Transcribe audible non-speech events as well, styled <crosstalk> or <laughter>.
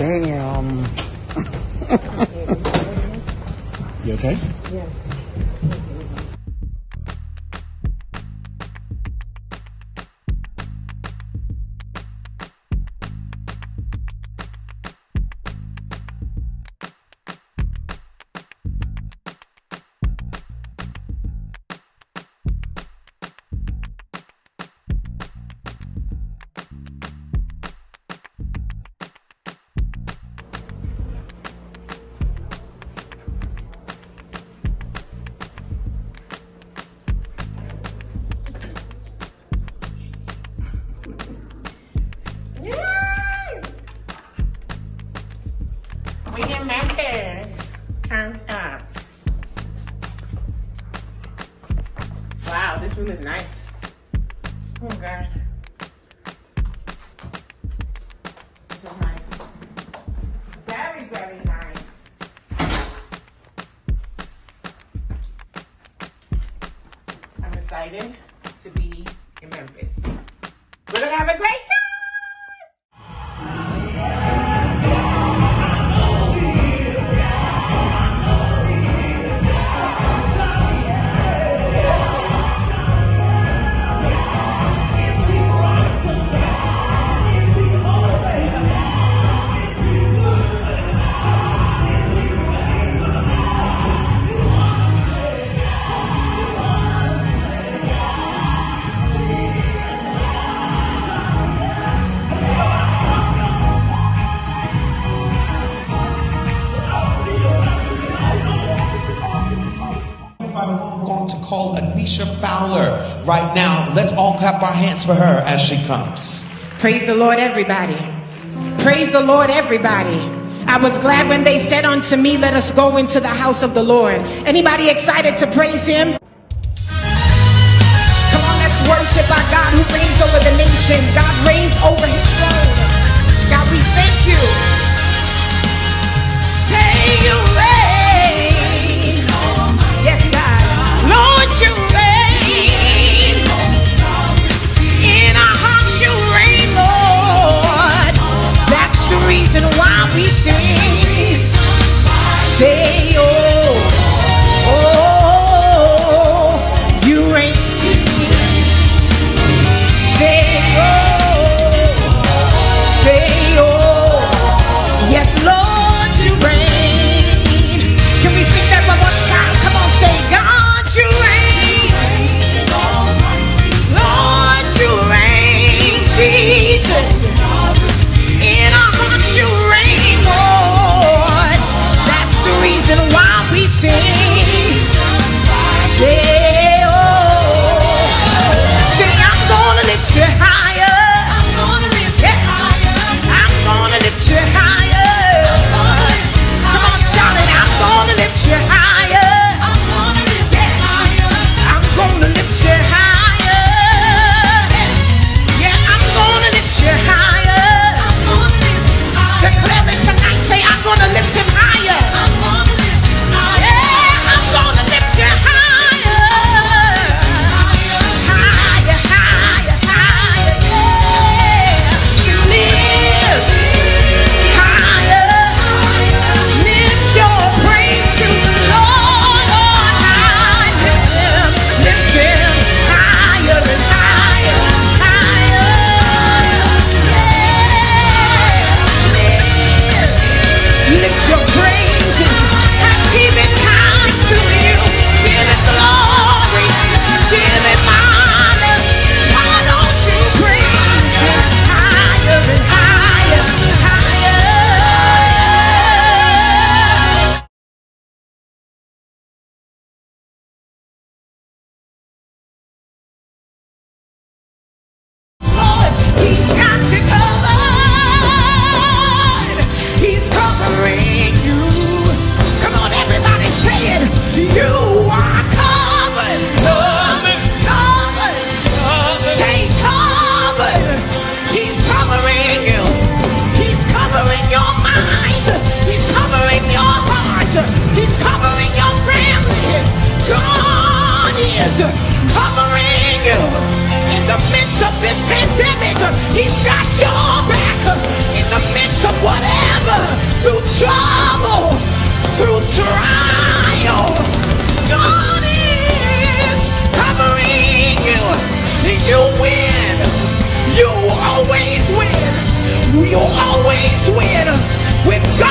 Damn. <laughs> you okay? Yeah. this room is nice. Oh god. This is nice. Very, very nice. I'm excited to be in Memphis. We're gonna have a great time! going to call Anisa Fowler right now. Let's all clap our hands for her as she comes. Praise the Lord, everybody. Praise the Lord, everybody. I was glad when they said unto me, Let us go into the house of the Lord. Anybody excited to praise him? Come on, let's worship our God who reigns over the nation. God reigns over his throne. God, we thank you. reason why we sing. Sing. covering you in the midst of this pandemic. He's got your back in the midst of whatever, through trouble, through trial. God is covering you. You win. You always win. You always win with God.